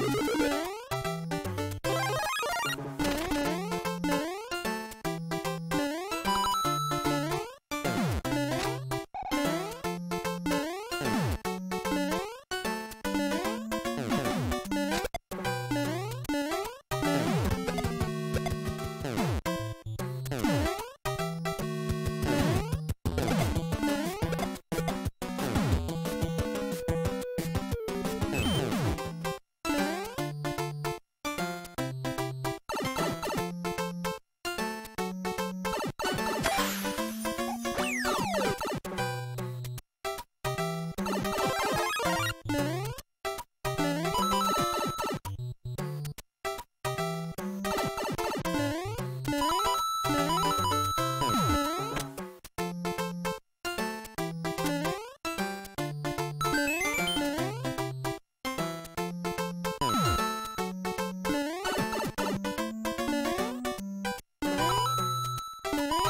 Yeah. Oh!